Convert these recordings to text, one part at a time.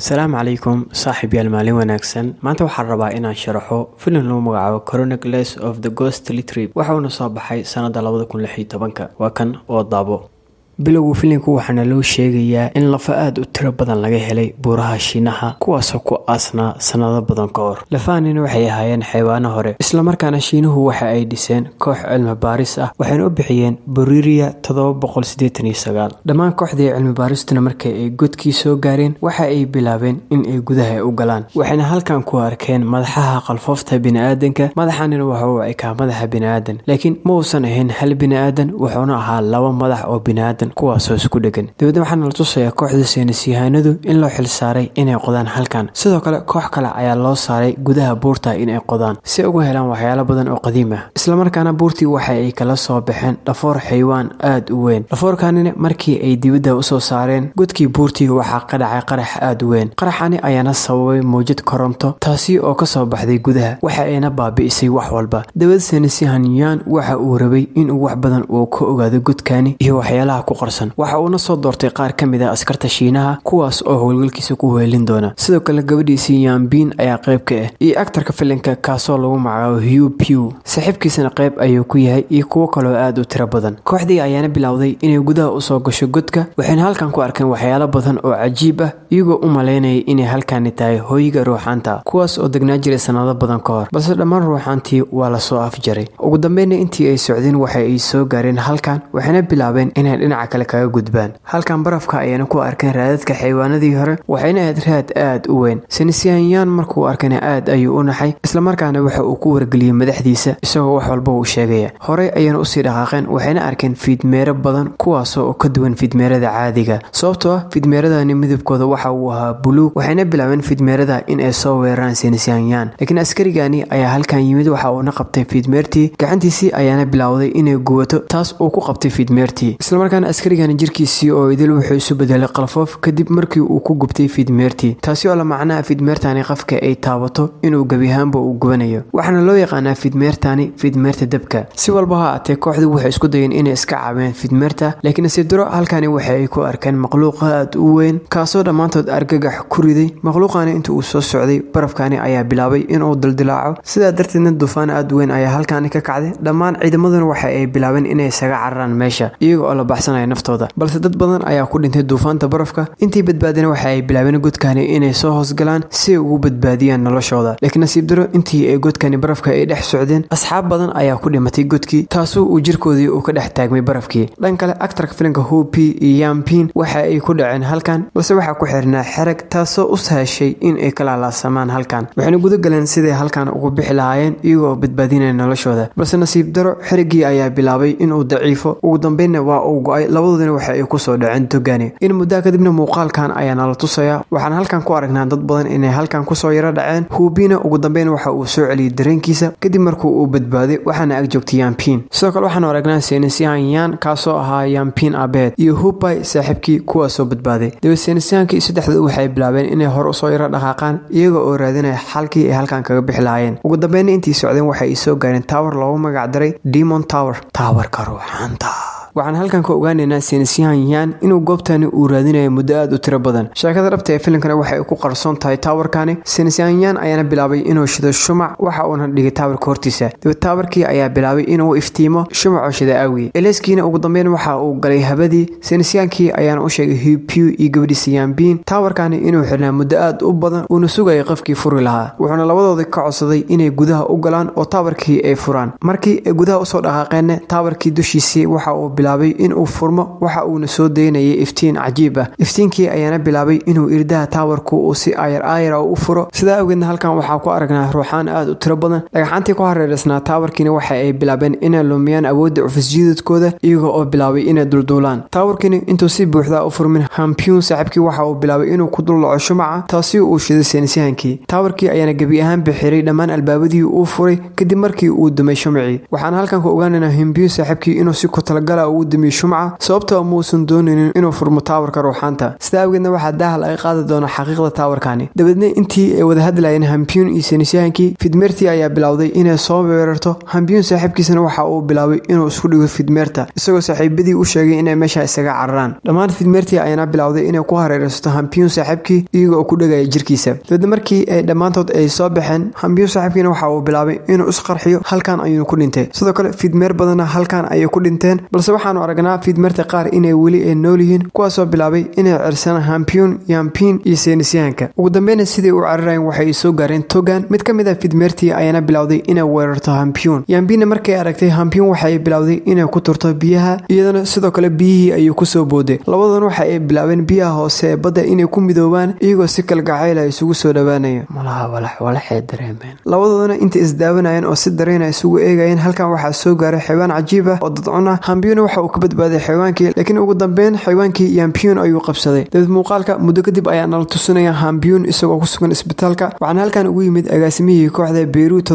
asalaamu calaykum saaxiib yaal maalin wanaagsan. Maanta waxaan rabaa inaan sharaxo filim lagu magacaabo chronicles of the ghostly trip waxauna soo baxay sanada labada kun lix iyo tobanka. Waa kan oo daabo bilowgu filimku waxaana loo sheegayaa in lafa aada u tiro badan laga helay buuraha shiinaha kuwaasoo ku aasnaa sanado badan ka hor. Lafahanina waxay ahaayeen xaywaano hore islamarkaana shiinuhu waxa ay dhiseen koox cilmi baaris ah waxayna u bixiyeen boriria dhammaan kooxdii cilmi baaristuna markii ay godkii soo gaareen waxa ay bilaabeen in ay gudaha u galaan waxayna halkan ku arkeen madaxaha qalfoofta biniaadanka. Madaxanina waxa uu ekaa madaxa biniaadan laakiin ma uusan ahayn hal biniaadan wuxuuna ahaa laba madax oo biniaadan kuwaasoo isku dhegan. Dabeedna waxaana la tusayaa kooxda saynisyahanadu in loo xil saaray inay qodaan halkan. Sidoo kale koox kale ayaa loo saaray gudaha buurta inay qodaan si uga helaan waxyaalo badan oo qadiim ah. Islamarkaana buurtii waxa ay kala soo baxeen dhafoor xaywaan aada u weyn. Dhafoorkanina markii ay dibadda u soo saareen godkii buurtii waxaa ka dhacay qarax aada u weyn. Qaraxani ayaana sababay mawjad koronto taasi oo ka soo baxday gudaha waxa ayna baabi'isay wax walba. Dabad saynisyahan yaan waxa uu rabay inuu wax badan uu ka ogaado godkani iyo waxyaalaha ku waxa uuna soo doortay qaar ka mid a askarta shiinaha kuwaas oo howlgalkiisa ku weelin doona. Sidoo kale gabadhiisii yambiin ayaa qayb ka ah iyo aktarka filimka kaasoo lagu magacaabo hiw pew saaxiibkiisana qayb ayuu ku yahay iyo kuwo kaloo aada u tiro badan. Kooxdii ayaana bilowday inay gudaha u soo gasho godka waxayna halkan ku arkeen waxyaalo badan oo cajiib ah iyagoo u malaynayay inay halkani tahay hooyiga ruuxaanta kuwaas oo degnaa jiray sanado badan ka hor. Balse dhammaan ruuxaantii waa la soo afjaray. Ugu dambeynna intii ay socdeen waxa ay soo gaareen halkan waxayna bilaabeen inay dhinaca kale kaga gudbaan. Halkan barafka ayaana ku arkeen raadadka xaywaanadii hore waxayna ahayd raad aada u weyn. Sinisyaanyaan markuu arkana aad ayuu u naxay islamarkaana waxa uu ku wargeliyey madaxdiisa isagoo wax walba uu sheegaya. Horey ayayna u sii dhaqaaqeen waxayna arkeen fiidmeero badan kuwaasoo ka duwan fiidmeerada caadiga. Sababtoo ah fiidmeeradani midabkooda waxa uu ahaa buluug waxayna bilaabeen fiidmeerada in ay soo weeraraan sinisyaanyaan laakiin askarigani ayaa halkan yimid waxa uuna qabtay fiidmeertii gacantiisii ayaana bilowday inay guwato taas uu ku qabtay fiidmeertii. Islamarkaana askarigan jirkiisii oo idil wuxuu isu bedelay qalfoof kadib markii uu ku gubtay fiidmeertii taasi oo la macnaha fiidmeertani qafka ay taabato inuu gebi uu gubanayo. Waxaana loo yaqaanaa fiidmeertani fiidmeerta dabka. Si walba ha aatee kooxdu waxay isku dayeen inay iska caabeen fiidmeerta laakiin nasiibdaro halkani waxa ay ku arkeen makhluuqa aad u weyn kaasoo dhammaantood argagax ku riday. Makhluuqani inta uu soo socday barafkani ayaa bilaabay inuu dildilaaco. Sidaa darteedna dufaan aad weyn ayaa halkani ka kacday. Dhammaan ciidamaduna waxa ay bilaabeen inay isaga cararaan meesha iyaga oo la baxsanaya naftooda. Balse dad badan ayaa ku dhintay duufaanta barafka. Intii badbaadina waxa ay bilaabeen godkani inay soo hoosgalaan si ay ugu badbaadiyaan noloshooda. Laakiin nasiib daro intii ay godkani barafka ay dhex socdeen asxaab badan ayaa ku dhimatay godkii taasoo uu jirkoodii uu ka dhex taagmay barafkii. Dhan kale aktarka filimka hopi iyo yampin waxa ay ku dhaceen halkan balse waxaa ku xirnaa xerag taasoo u sahashay in ay ka laalaasamaan halkan waxayna guda galeen siday halkan ugu bixi lahaayeen iyagoo badbaadinaya noloshooda. Balse nasiib daro xerigii ayaa bilaabay inuu daciifo. Ugu dambeynna waa uu go'ay labadoodina waxa ay ku soo dhaceen togani. In muddaa kadibna muuqaalkan ayaa nala tusayaa waxaan halkan ku aragnaa dad badan inay halkan ku soo yaro dhaceen. Huubina ugu dambeyn waxa uu soo celiyey dareenkiisa kadib markuu uu badbaaday waxaana ag joogtay yampiin sidoo kale waxaan aragnaa seynisyahan yaan kaasoo ahaa yampiin abeed iyo hubay saaxiibkii kuwaasoo badbaaday. Dabeed seynisyahankii saddexdooda waxay bilaabeen inay hore u soo yaro dhaqaaqaan iyaga oo raadinaya xalkii ay halkan kaga bixi lahaayeen. Ugu dambeynna intii socdeen waxa ay soo gaareen tower loogu magac daray demon tower taawarka ruuxaanta waxaan halkan ka ogaanaynaa seynisyahan yaan inuu goobtani uu raadinayo muddo aada u tiro badan. Sheekada dhabta ee filimkana waxay ku qarsoon tahay taawarkani seynisyahan yaan ayaana bilaabay inuu shido shumac waxa uuna dhigay taawarka hortiisa. Dabeed taawarkii ayaa bilaabay inuu iftiimo shumacoo shida awgi eleyskiina ugu dambeyn waxa uu galay habadii. Seynisyaankii ayaana u sheegay hipew iyo gabadhiisa yaambiin taawarkani inuu xirnaa muddo aad u badan uuna sugayay qofkii furi lahaa. Wuxuuna labadoodii ka codsaday inay gudaha u galaan oo taawarkii ay furaan. Markii ay gudaha u soo dhaqaaqeenna taawarkii dushiisii waxa uu bilaabay inuu furmo waxa uuna soo daynayay iftiin cajiib ah. Iftiinkii ayaana bilaabay inuu irdaha taawarku uu si aayar aayara u furo. Sidaa awgeedna halkan waxaa ku aragnaa ruuxaan aada u tiro badan. Dhagaxaantii ku hareereysnaa taawarkiina waxa ay bilaabeen inay lumiyaan awoodda cufisjiidadkooda iyaga oo bilaabay inay dulduulaan. Taawarkiina intuu si buuxdaa u furmin hampiyun saaxiibkii waxa uu bilaabay inuu ku dullaco shumaca taasi uu shiday seynisyahankii taawarkii ayaana gebi ahaan bixiray dhammaan albaabadii uu furay kadib markii uu dumay shumacii waxaana halkan ku ogaanaynaa himbiyu saaxiibkii inuu si ku talagala uu damiyo shumca sababtoo muusan doonaynin inuu furmo taawarka ruuxaanta. Sida awgeedna waxaa daahal ay qaadi doona xaqiiqda taawarkani dabeedna intii ay wada hadlayeen hambiyuun iyo saynisyahankii fidmeertii ayaa bilowday inay soo weerarto. Hambiyuun saaxiibkiisana waxa uu bilaabay inuu isku dhigo fidmeerta isagoo saaxiibadii u sheegay inay meesha isaga cararaan. Dhammaan fidmeertii ayaana bilowday inay ku hareeraysato hambiyuun saaxiibkii iyaga oo ku dhegaya jirkiisa. Dabeedna markii ay dhammaantood ay soo baxeen hambiyuun saaxiibkiina waxa uu bilaabay inuu isqarxiyo halkan ayuunu ku dhintay. Sidoo kale fidmeer badanna halkan ayay ku dhinteen balse waxaanu aragnaa fidmeerta qaar inay weli ay nool yihiin kuwaasoo bilaabay inay cirsan hambiyuun yambiin iyo saynisyahanka ugu dambeyna sidai u cararayan waxay soo gaareen togan mid ka mid a fidmeertii ayaana bilowday inay weerarto hambiyuun yambiinna markay aragtay hambiyuun waxay bilowday inay ku turto biyaha iyadana sidoo kale biyihii ayuu ku soo booday. Labadan waxa ay bilaabeen biyaha hoose ee badda inay ku midoobaan iyagoo si kalgacayla isugu soo dareemeen. Labadoodana intay isdaawanayeen oo si dareyna isugu eegayeen halkan waxaa soo gaaray xaywaan cajiib ah oo dadcun ah hambiyuuna waxa uu ka badbaaday xaywaankii laakiin ugu dambeyn xaywaankii yambiyuun ayuu qabsaday. Dabeed muuqaalka muddo kadib ayaa nala tusinaya hambiyuun isagoo ku sugan isbitaalka waxaana halkan ugu yimid agaasimihii kooxda beyruut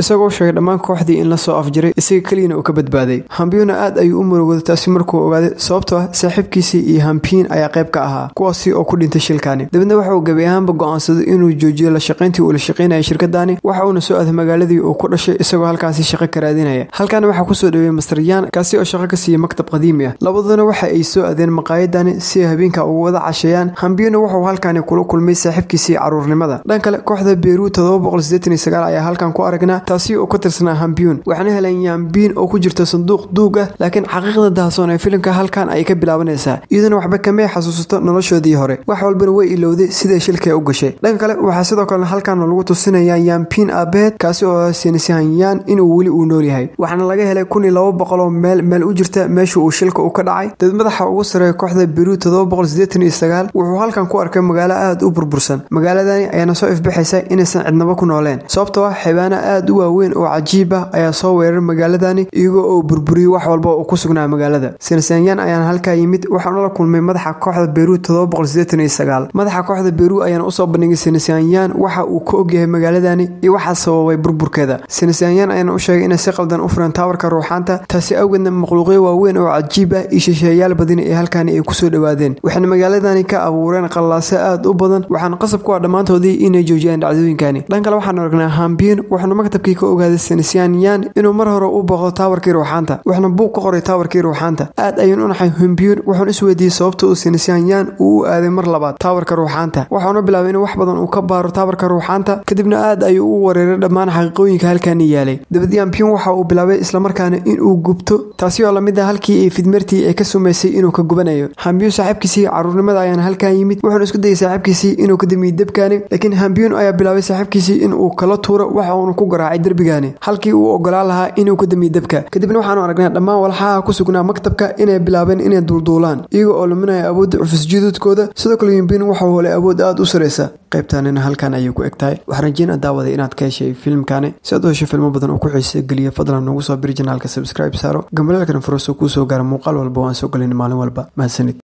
isagoo sheegay dhammaan kooxdii in la soo afjiray isaga keliyana uu ka badbaaday. Hambiyuuna aad ayuu u murugooday taasi markuu ogaaday sababtoo ah saaxiibkiisii iyo hambiyin ayaa qayb ka ahaa kuwaasi oo ku dhintay shilkani dabeedna waxa uu gebi ahaanba go'aansaday inuu joojiyo la shaqayntii uu la shaqaynayay shirkadani waxa uuna soo aaday magaaladii uu ku dhashay isagoo halkaasi shaqo ka raadinaya. Halkaana waxaa ku soo dhaweeyey mastaryaan kaasi oo shaqo ka siiyey maktab qadiimi ah labadoodana waxa ay soo aadeen maqaayadani si ay habeenka ugu wada casheeyaan hambiyuuna wuxuu halkani kula kulmay saaxiibkiisii caruurnimada. Dhan kale kooxda beyruut ayaa halkan ku aragnaa taasi oo ka tirsanaa hambiyuun. Waxaana heleen yambiin oo ku jirta sanduuq duug ah laakiin xaqiiqda dahasoon ee filimka halkan ayay ka bilaabanaysaa iyaduna waxba kamay xasuusato noloshoodii hore. Wax walbana way ilowday siday shilkay u gashay. Dhanka kale waxaa sidoo kale halkan lagu tusinayaa yambiin aabeed kaasi oo seenisahanyaan inuu weli uu nool yahay. Waxaana laga helay kun iyo laba boqoloo meel meel u jirta meesha uu shilka u ka dhacay. Dad madaxa ugu sareeya kooxda beru wuxuu halkan ku arkay magaalo aad u burbursan. Magaaladani ayaana soo ifbaxaysa inaysan cidnaba ku nooleen. Sababtoo ah xabaano aad u waaweyn oo cajiib ah ayaa soo weerar magaaladani iyagoo oo burburiyey wax walba uu ku sugnaa magaalada. Sinisanyaan ayaana halkaa yimid waxaana la kulmay madaxa kooxda beru madaxa kooxda beru ayaana u soo bandhigay sinisanyaan waxa uu ka ogyahay magaaladani iyo waxaa sababay burburkeeda. Sinisanyaan ayaana u sheegay inay si qaldan u furan taawarka ruuxaanta taasi awgeedna makhluuqyo waaweyn oo cajiib ah iyo shisheeyaal badani ee halkaani ay ku soo dhowaadeen waxayna magaaladani ka abuureen qallaase aad u badan. Waxaana qasab ku ah dhammaantoodii inay joojiyaan dhacdooyinkani. Dhan kale waxaanu aragnaa hambiin wuxuuna maktabkii ka ogaaday sinisyanyan inuu mar hore u booqdo taawarkii ruuxaanta wuxuuna buug ka qoray taawarkii ruuxaanta. Aad ayuun u naxay hambiyuun wuxuuna isweydiiyey sababta uu sinisyanyan uu u aaday mar labaad taawarka ruuxaanta. Waxauna bilaabay inuu wax badan uu ka baaro taawarka ruuxaanta kadibna aad ayuu u wareeray dhammaan xaqiiqooyinka halkaani yaalay. Dabeed yambiyuun waxa uu bilaabay islamarkaana inuu gubto taasi oo la mid ah halkii ay fidmartii ay ka sumaysay inuu ka gubanayo. Hambiyuun saaxiibkiisii caruurnimada ayaana halkan yimid. Wuxuuna isku dayay saaxiibkiisii inuu ka damiyo debkaani laakiin hambiyuun ayaa bilaabay saaxiibkiisii inuu kala tuuro waxa uuna ku garaacay derbigaani. Halkii uu ogolaan lahaa inuu ka damiyo debka kadibna waxaanu aragnaa dhammaan walxaha ku sugnaa maktabka inay bilaabeen inay duulduulaan iyaga oo luminaya awoodda cufisjiduudkooda sidoo kale yumbiin waxau helay awood aad u saraysa qaybtaanina halkan ayay ku eg tahay waxaan rajeyn daawaday inaad ka heshay filimkani si aad u hesho filmo badan oo ku xiisa geliya fadlan noogu soo biri janaalka subscribe saaro gambaleelkana furasoo kuu soo gaara muuqaal walba oo aan soo gelin maalin walba. Mahadsanid